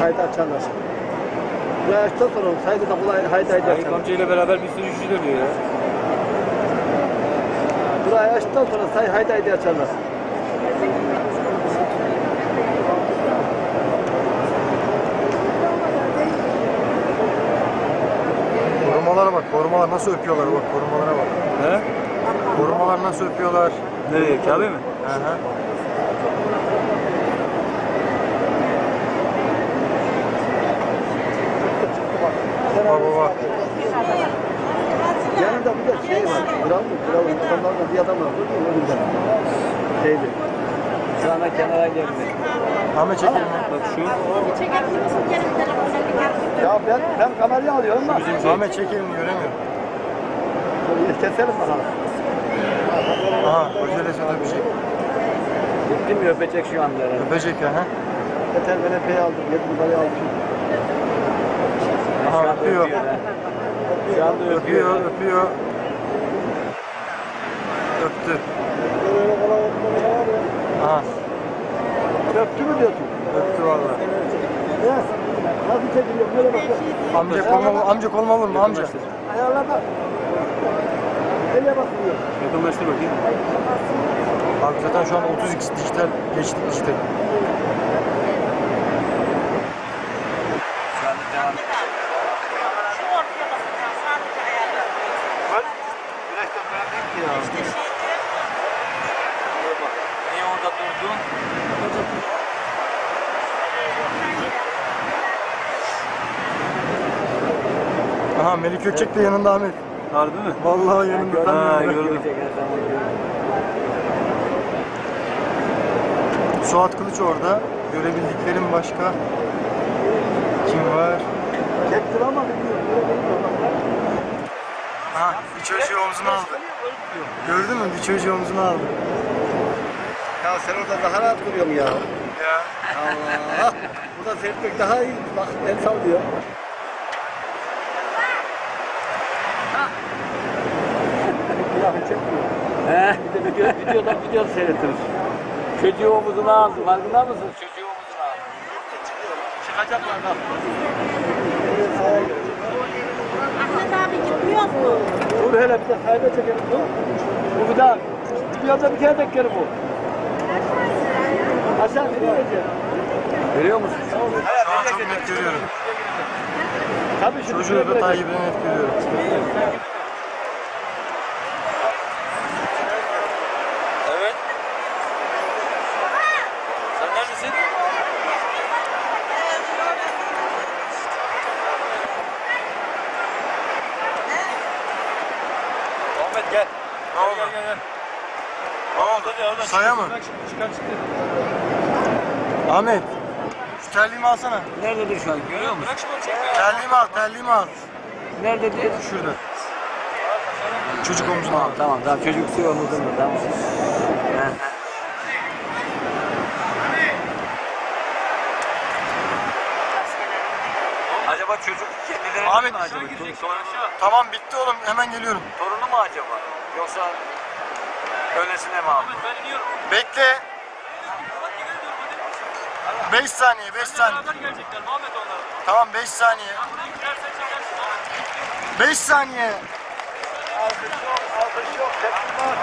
Haydi açarlar. Buraya açtıktan sonra saydı da kolay haydi haydi Ayıp açarlar. amca ile beraber bir sürü işçi dönüyor ya. Burayı açtıktan sonra say haydi haydi açarlar. Korumalara bak, korumalar nasıl öpüyorlar bak, korumalara bak. He? Korumalar nasıl öpüyorlar. Nereye? Kabe mi? Hı hı. Baba baba. Yanında bir de şey var. Kral mı? Kralın adamlardan bir adam var. Dur mu? Önünde. Şeydi. Sana kenara geldi. Ahmet çekelim. Bak şu. Ya ben, ben kamerayı alıyorum ama. Bizim şey. Ahmet çekelim göremiyorum. Keselim bakalım. Aha, hocayla sana bir şey. Gitti mi öpecek şu anda herhalde. Öpecek ya ha. Yeter ben epey aldım. Yedim parayı aldım. Aha Şu anda öpüyor. ha. Şu anda öpüyor. Öpüyor, öpüyor. Öptü. Aha, Öptü mü diyorsun? öptü valla. Ya, Nasıl çekiliyor? Böyle bak. Amca kolma, amca kolma vurma amca. Ayarlarda. Nereye bakıyor? Yakınlaştır bakayım. Abi zaten şu an 30x dijital geçtik dijital. Şu anda devam ediyor. Şu ortaya basacağım. Sadece ayarla. Güneşten böyle değil ki ya. İşte diyor. Niye orada durdun? Aha Melik Gökçek de yanında Ahmet. Harbi mi? Vallahi yanında Ha gördüm. Suat Kılıç orada. Görebildiklerim başka. Kim var? Çektir ama bilmiyorum. Aha bir çocuğu omzuna aldı. Gördün mü? Bir çocuğu omzuna aldı. Ya sen orada daha rahat duruyorsun ya. Ya. Allah. Burada seyretmek daha iyi. Bak el sallıyor. Ya çekmiyor. He, bir de video, videoda video seyrettiniz. Çocuğu omuzuna aldı. Farkında mısın? Çocuğu omuzuna aldı. Çıkacaklar bak. Ahmet abi gitmiyor mu? Dur hele bir de sayda çekelim. Dur. Bu bir daha. Videoda bir kere denk bu. Aşağı nereye gidecek? Görüyor musun? Şu an çok net görüyorum. Tabii şimdi Çocuğu da takibini net görüyorum. Evet. Sen neredesin? Ahmet gel. Ne oldu? Gel gel gel. Ne oldu? Hadi oradan Saya çıkar, mı? Çıkar çıkar çıkar. Ahmet. Şu terliğimi alsana. Nerededir şu an? Görüyor musun? Bırak şunu Terliğimi al, terliğimi al. Nerededir? Şurada. Çocuk omzuna Tamam al. tamam tamam çocuk su omuzunda tamam. He. Acaba çocuk kendileri Ahmet, acaba? Torunu, Tamam bitti oğlum. Hemen geliyorum. torunu mu acaba? Yoksa öylesine mi aldı? Bekle. 5 saniye, 5 saniye. Tamam 5 saniye. 5 saniye. Alkış yok, alkış yok. Tepki var.